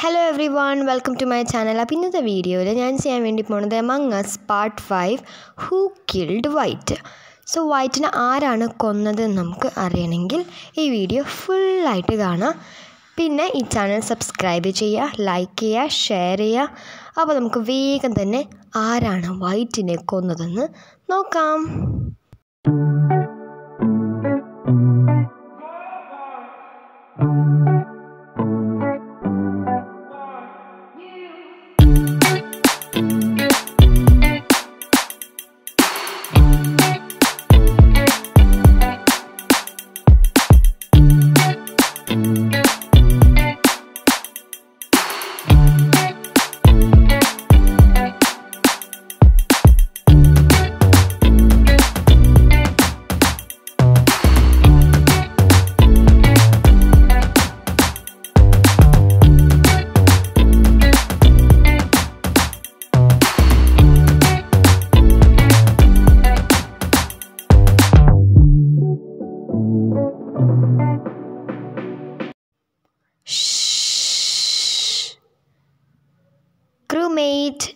Hello everyone welcome to my channel അപ്പോൾ ഇന്നത്തെ വീഡിയോയിൽ ഞാൻ ചെയ്യാൻ വേണ്ടി പോണത് Among Us part five who killed white so വൈറ്റിനെ ആരാണ് കൊന്നത് നമുക്ക് അറിയണമെങ്കിൽ ഈ വീഡിയോ ഫുള്ളായിട്ട് കാണാം. പിന്നെ ഈ ചാനൽ സബ്സ്ക്രൈബ് ചെയ്യുക ലൈക്ക് ചെയ്യുക ഷെയർ ചെയ്യുക. അപ്പോൾ നമുക്ക് വേഗം തന്നെ ആരാണ് വൈറ്റിനെ കൊന്നതെന്ന് നോക്കാം.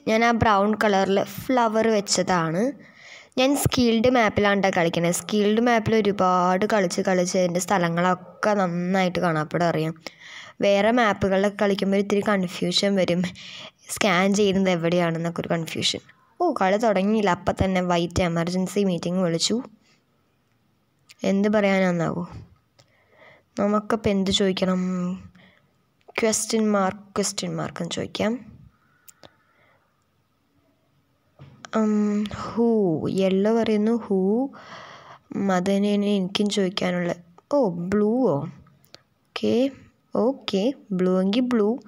ഞാൻ ആ ബ്രൗൺ കളറിൽ ഫ്ലവർ വെച്ചതാണ്. ഞാൻ സ്കീൽഡ് മാപ്പിലാണ് കളിക്കുന്നത് സ്കീൽഡ് മാപ്പിൽ ഒരുപാട് കളിച്ച് കളിച്ച് അതിന്റെ സ്ഥലങ്ങളൊക്കെ നന്നായിട്ട് കാണാപ്പെടാൻ അറിയാം. വേറെ മാപ്പുകളിലൊക്കെ കളിക്കുമ്പോൾ ഇത്തിരി കൺഫ്യൂഷൻ വരും. സ്കാൻ ചെയ്യുന്നത് എവിടെയാണെന്നൊക്കെ ഒരു കൺഫ്യൂഷൻ ഓ കളി തുടങ്ങിയില്ല. അപ്പം തന്നെ വൈറ്റ് എമർജൻസി മീറ്റിംഗ് വിളിച്ചു. എന്ത് പറയാനാന്നാവോ? നമുക്കിപ്പോൾ എന്ത് ചോദിക്കണം? ക്വസ്റ്റ്യൻ മാർക്ക് ക്വസ്റ്റ്യൻ മാർക്ക് എന്ന് ചോദിക്കാം. ഹൂ യെല്ലോ പറയുന്നു ഹൂ. അത് എനിക്കും ചോദിക്കാനുള്ളത്. ഓ ബ്ലൂവോ? ഓക്കെ ഓക്കെ ബ്ലൂ എങ്കിൽ ബ്ലൂ.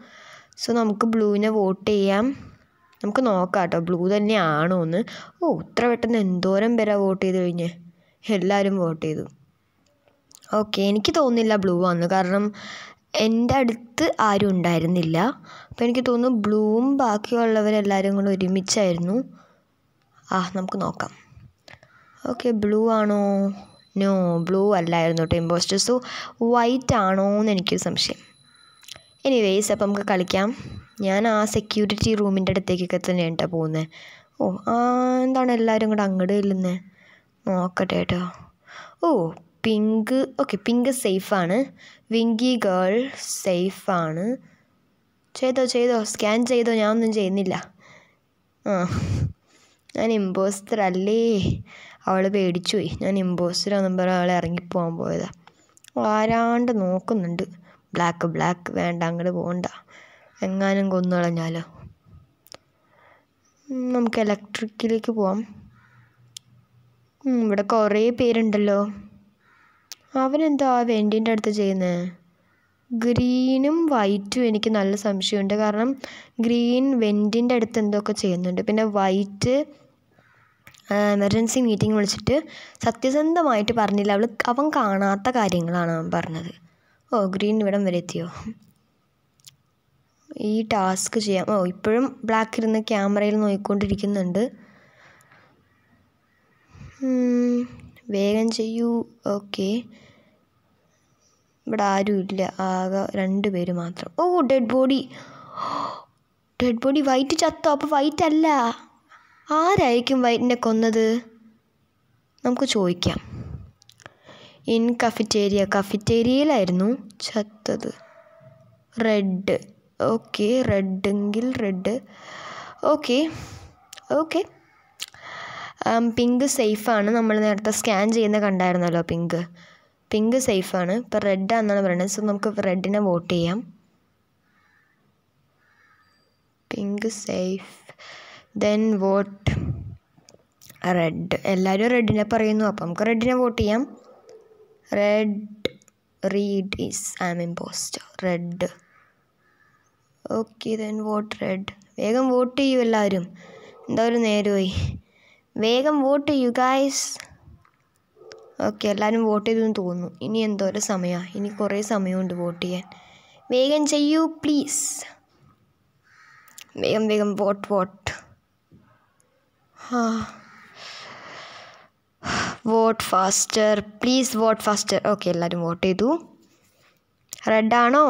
സോ നമുക്ക് ബ്ലൂവിനെ വോട്ട് ചെയ്യാം. നമുക്ക് നോക്കാം കേട്ടോ ബ്ലൂ തന്നെയാണോ എന്ന്. ഓ ഇത്ര പെട്ടെന്ന് എന്തോരം പേരാ വോട്ട് ചെയ്ത് കഴിഞ്ഞ്? എല്ലാവരും വോട്ട് ചെയ്തു. ഓക്കെ എനിക്ക് തോന്നുന്നില്ല ബ്ലൂ ആണ് കാരണം എന്റെ അടുത്ത് ആരും ഉണ്ടായിരുന്നില്ല. അപ്പോൾ എനിക്ക് തോന്നുന്നു ബ്ലൂവും ബാക്കിയുള്ളവരെല്ലാവരും കൂടെ ഒരുമിച്ചായിരുന്നു. ആ നമുക്ക് നോക്കാം. ഓക്കെ ബ്ലൂ ആണോ? നോ ബ്ലൂ അല്ലായിരുന്നു കേട്ടോ ഇമ്പോസ്റ്റർ സോ വൈറ്റ് ആണോ എന്ന് എനിക്കൊരു സംശയം. എനിവേസ് അപ്പം നമുക്ക് കളിക്കാം. ഞാൻ ആ സെക്യൂരിറ്റി റൂമിന്റെ അടുത്തേക്കൊക്കെ തന്നെ കേട്ടോ പോകുന്നത് ഓ എന്താണ് എല്ലാവരും കൂടെ അങ്ങോട്ട് ഇല്ലുന്നത് നോക്കട്ടെ കേട്ടോ. ഓ പിങ്ക് ഓക്കെ പിങ്ക് സേഫാണ് വിങ്കി ഗേൾ സേഫാണ് ചെയ്തോ ചെയ്തോ. സ്കാൻ ചെയ്തോ ഞാനൊന്നും ചെയ്യുന്നില്ല. ആ. ഞാൻ ഇമ്പോസ്റ്റർ അല്ലേ? അവൾ പേടിച്ചു പോയി ഞാൻ ഇമ്പോസ്റ്ററാന്നും പറഞ്ഞ അവളെ ഇറങ്ങിപ്പോകാൻ പോയതാണ് ആരാണ്ട് നോക്കുന്നുണ്ട്. ബ്ലാക്ക് ബ്ലാക്ക് വേണ്ട അങ്ങോട്ട് പോകണ്ട എങ്ങാനും കൊന്നുകളഞ്ഞാലോ നമുക്ക് ഇലക്ട്രിക്കിലേക്ക് പോവാം. ഇവിടെ കുറേ പേരുണ്ടല്ലോ. അവനെന്താ വെന്റിന്റെ അടുത്ത് ചെയ്യുന്നത് ഗ്രീനും വൈറ്റും എനിക്ക് നല്ല സംശയമുണ്ട്. കാരണം ഗ്രീൻ വെന്റിന്റെ അടുത്ത് എന്തൊക്കെ ചെയ്യുന്നുണ്ട്? പിന്നെ വൈറ്റ് എമർജൻസി മീറ്റിംഗ് വിളിച്ചിട്ട് സത്യസന്ധമായിട്ട് പറഞ്ഞില്ല. അവൾ അവൻ കാണാത്ത കാര്യങ്ങളാണ് അവൻ പറഞ്ഞത്. ഓ ഗ്രീൻ ഇവിടം വരെ എത്തിയോ? ഈ ടാസ്ക് ചെയ്യാം. ഓ ഇപ്പോഴും ബ്ലാക്ക് ഇരുന്ന് ക്യാമറയിൽ നോക്കിക്കൊണ്ടിരിക്കുന്നുണ്ട്. വേഗം ചെയ്യൂ. ഓക്കെ. ഇവിടെ ആരും ഇല്ല. ആകെ രണ്ട് പേര് മാത്രം. ഓ dead body. Dead body white ചത്തോ? അപ്പോൾ വൈറ്റ് അല്ല ആരായിരിക്കും വൈറ്റിനെ കൊന്നത്? നമുക്ക് ചോദിക്കാം. In cafeteria. കഫിറ്റേരിയയിലായിരുന്നു ചത്തത്. റെഡ്. ഓക്കെ റെഡെങ്കിൽ റെഡ്. Okay okay. പിങ്ക് സേഫാണ്. നമ്മൾ നേരത്തെ സ്കാൻ ചെയ്യുന്ന കണ്ടായിരുന്നല്ലോ പിങ്ക്. പിങ്ക് സേഫാണ്. ഇപ്പോൾ റെഡാണെന്നാണ് പറയുന്നത് സോ നമുക്ക് റെഡിനെ വോട്ട് ചെയ്യാം. Pink safe. Then vote red എല്ലാവരും റെഡിനെ പറയുന്നു. അപ്പം നമുക്ക് റെഡിനെ വോട്ട് ചെയ്യാം. Red read is I'm impostor red okay then vote red വേഗം വോട്ട് ചെയ്യൂ എല്ലാവരും എന്താ ഒരു നേരമായി? വേഗം വോട്ട് ചെയ്യൂ ഗായ്സ് ഓക്കെ എല്ലാവരും വോട്ട് ചെയ്തെന്ന് തോന്നുന്നു. ഇനി എന്തോരം സമയമാണ് ഇനി കുറേ സമയമുണ്ട് വോട്ട് ചെയ്യാൻ. വേഗം ചെയ്യൂ പ്ലീസ് വേഗം വേഗം vote vote vote faster. Please vote faster. Okay എല്ലാവരും വോട്ട് ചെയ്തു. റെഡാണോ?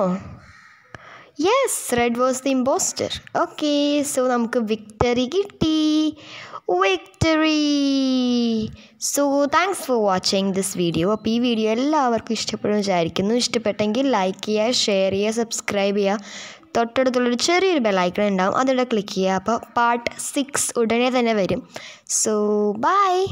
Yes red was the impostor okay so നമുക്ക് വിക്ടറി കിട്ടി. Victory. So thanks for watching this video അപ്പോൾ ഈ വീഡിയോ എല്ലാവർക്കും ഇഷ്ടപ്പെടും വിചാരിക്കുന്നു. ഇഷ്ടപ്പെട്ടെങ്കിൽ ലൈക്ക് ചെയ്യുക ഷെയർ ചെയ്യുക സബ്സ്ക്രൈബ് ചെയ്യുക. തൊട്ടടുത്തുള്ളൊരു ചെറിയൊരു ബെല്ലൈക്കൺ ഉണ്ടാവും. അതിവിടെ ക്ലിക്ക് ചെയ്യുക. അപ്പോൾ പാർട്ട് സിക്സ് ഉടനെ തന്നെ വരും. So by